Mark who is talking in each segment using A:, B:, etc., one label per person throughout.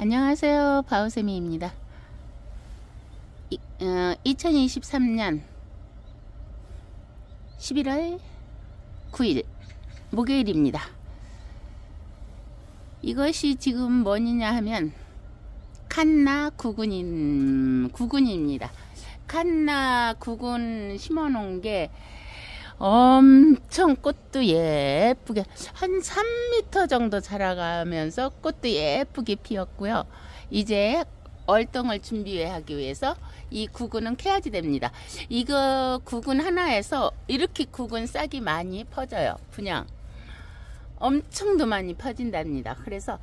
A: 안녕하세요. 바우세미입니다. 이, 어, 2023년 11월 9일 목요일입니다. 이것이 지금 뭐냐 하면 칸나 구근인 구근입니다. 칸나 구근 심어 놓은 게 엄청 꽃도 예쁘게 한 3m 정도 자라가면서 꽃도 예쁘게 피었고요. 이제 얼덩을 준비하기 위해서 이 구근은 캐야지 됩니다. 이거 구근 하나에서 이렇게 구근 싹이 많이 퍼져요. 그냥 엄청도 많이 퍼진답니다. 그래서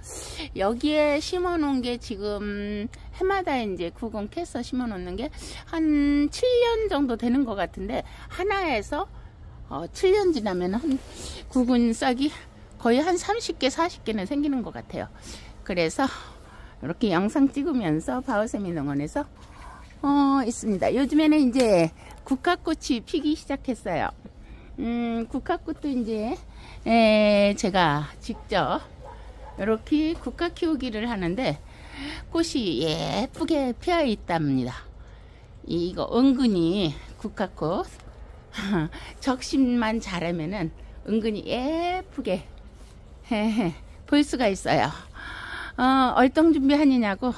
A: 여기에 심어 놓은 게 지금 해마다 이제 구근 캐서 심어 놓는 게 한 7년 정도 되는 것 같은데 하나에서 어, 7년 지나면 한 구근 싹이 거의 한 30개 40개는 생기는 것 같아요. 그래서 이렇게 영상 찍으면서 바우세미 농원에서 어, 있습니다. 요즘에는 이제 국화꽃이 피기 시작했어요. 음, 국화꽃도 이제 에, 제가 직접 이렇게 국화 키우기를 하는데 꽃이 예쁘게 피어 있답니다. 이거 은근히 국화꽃 적심만 잘하면은 은근히 예쁘게 볼 수가 있어요. 어, 얼동 준비하느냐고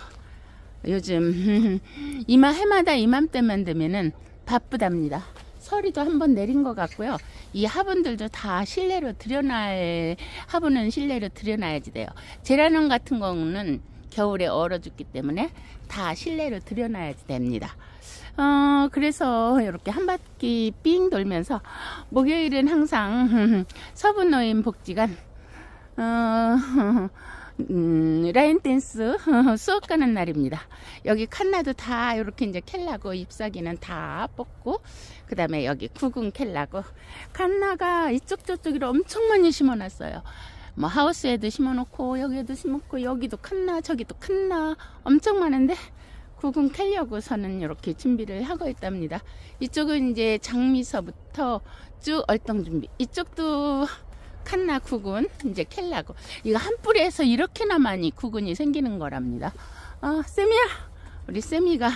A: 요즘 이마 해마다 이맘때만 되면은 바쁘답니다. 서리도 한번 내린 것 같고요. 이 화분들도 다 실내로 들여놔 화분은 실내로 들여놔야지 돼요. 제라늄 같은 거는 겨울에 얼어 죽기 때문에 다 실내로 들여놔야지 됩니다. 어, 그래서 이렇게 한 바퀴 삥 돌면서 목요일은 항상 서부노인 복지관 어, 음, 라인 댄스 수업 가는 날입니다. 여기 칸나도 다 이렇게 이제 캘라고 잎사귀는 다 뽑고 그 다음에 여기 구근 캘라고 칸나가 이쪽 저쪽으로 엄청 많이 심어놨어요. 뭐 하우스에도 심어놓고 여기에도 심었고 여기도 칸나 저기도 칸나 엄청 많은데 구근 캐려고서는 이렇게 준비를 하고 있답니다. 이쪽은 이제 장미서부터 쭉 얼덩 준비. 이쪽도 칸나 구근 이제 캘라고. 이거 한 뿌리에서 이렇게나 많이 구근이 생기는 거랍니다. 어, 쌤이야. 우리 쌤이가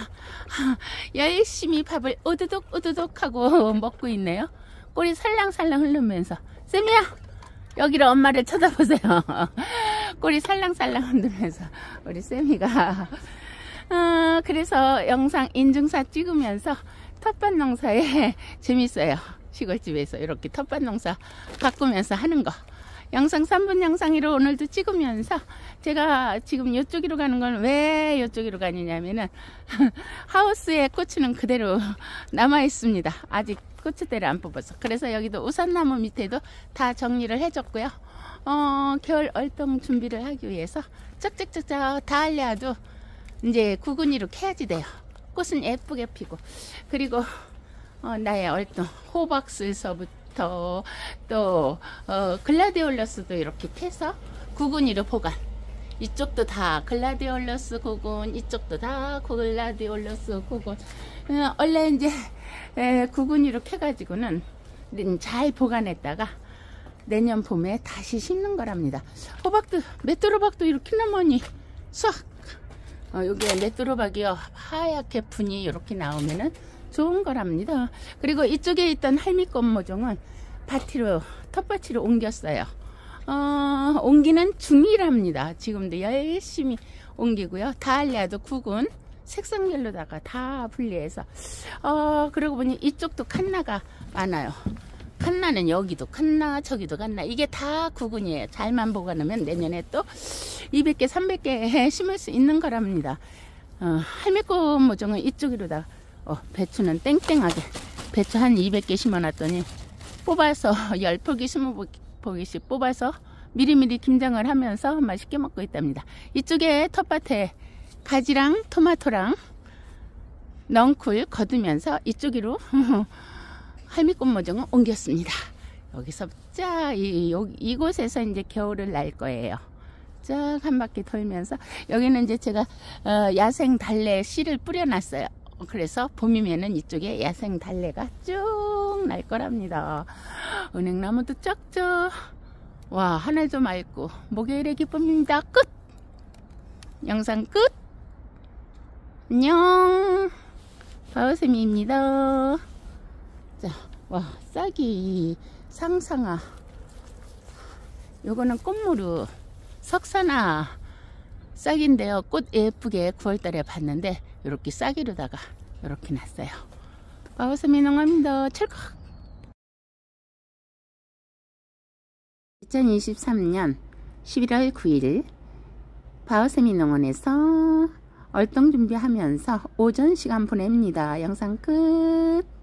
A: 열심히 밥을 우두둑 우두둑 하고 먹고 있네요. 꼬리 살랑살랑 흐르면서 쌤이야 여기를 엄마를 쳐다보세요. 꼬리 살랑살랑 흔들면서 우리 쌤이가 어, 그래서 영상 인증사 찍으면서 텃밭 농사에 재밌어요. 시골집에서 이렇게 텃밭 농사 가꾸면서 하는 거. 영상 3분 영상으로 오늘도 찍으면서 제가 지금 이쪽으로 가는 건 왜 이쪽으로 가느냐면은 하우스에 꽃은 그대로 남아 있습니다. 아직 꽃대를 안 뽑아서. 그래서 여기도 우산나무 밑에도 다 정리를 해줬고요. 어, 겨울 얼동 준비를 하기 위해서 쩍쩍쩍쩍 다 알려도 이제 구근이로 캐야지 돼요. 꽃은 예쁘게 피고. 그리고 어, 나의 얼동 호박술서부터 또 어, 글라디올러스도 이렇게 캐서 구근이로 보관. 이쪽도 다 글라디올러스 구근 이쪽도 다 글라디올러스 구근. 어, 원래 이제 에, 구근이로 캐가지고는 잘 보관했다가 내년 봄에 다시 심는 거랍니다. 호박도 메뚜로박도 이렇게 나머니 싹 어, 여기에 메뚜로박이요. 하얗게 분이 이렇게 나오면은 좋은 거랍니다. 그리고 이쪽에 있던 할미꽃 모종은 밭으로 텃밭으로 옮겼어요. 어, 옮기는 중이랍니다. 지금도 열심히 옮기고요. 다알리아도 구근 색상별로다가 다 분리해서. 어 그러고 보니 이쪽도 칸나가 많아요 칸나는 여기도 칸나 저기도 칸나. 이게 다 구근이에요. 잘만 보관하면 내년에 또 200개 300개 심을 수 있는 거랍니다. 어, 할매꽃 모종은 이쪽으로 다. 어, 배추는 땡땡하게. 배추 한 200개 심어놨더니 뽑아서 10포기 20포기씩 뽑아서 미리미리 김장을 하면서 맛있게 먹고 있답니다. 이쪽에 텃밭에 가지랑 토마토랑 넝쿨 거두면서 이쪽으로 할미꽃 모종을 옮겼습니다. 여기서 쫙 이, 이곳에서 이제 겨울을 날 거예요. 쫙 한 바퀴 돌면서 여기는 이제 제가 어, 야생 달래 씨를 뿌려놨어요. 그래서 봄이면은 이쪽에 야생 달래가 쭉 날 거랍니다. 은행나무도 쩍쩍 와 하늘도 맑고 목요일의 기쁨입니다. 끝! 영상 끝! 안녕! 바오세미입니다. 자, 와, 싹이 상상아. 요거는 꽃무루 석산화 싹인데요. 꽃 예쁘게 9월달에 봤는데 이렇게 싹이로다가 이렇게 났어요. 바오세미 농합니다. 철컥! 2023년 11월 9일 바오세미 농원에서 얼동 준비하면서 오전 시간 보냅니다. 영상 끝.